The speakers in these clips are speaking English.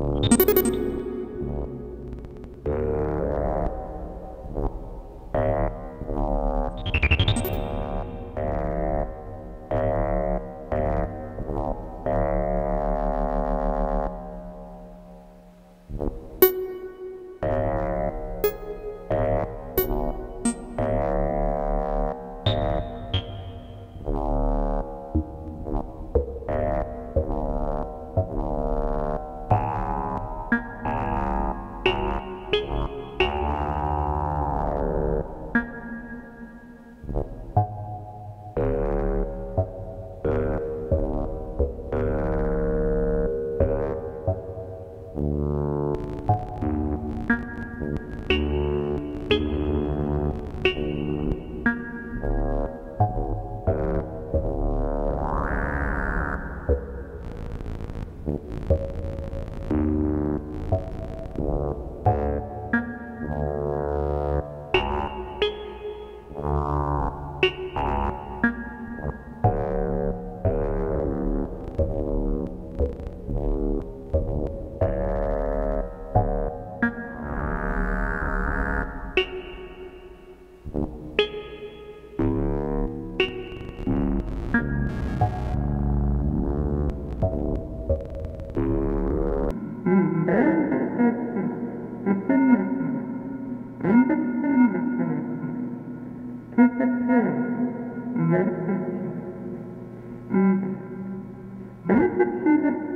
you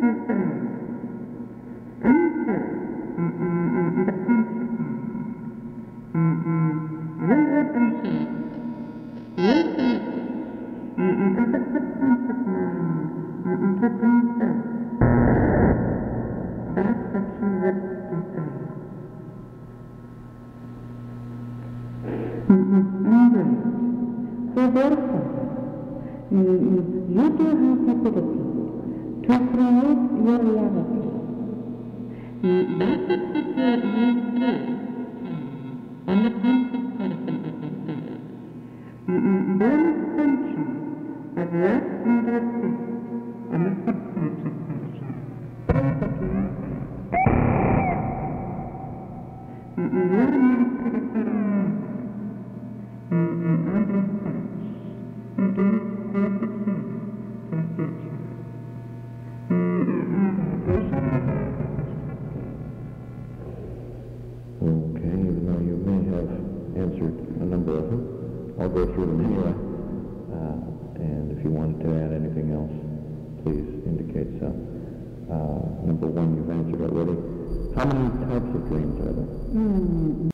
So mm, you do have ability to I'll go through them anyway. Uh, and if you wanted to add anything else, please indicate so. Uh, number one, you've answered already. How many types of dreams are there? Mm,